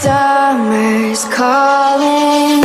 Summer's calling.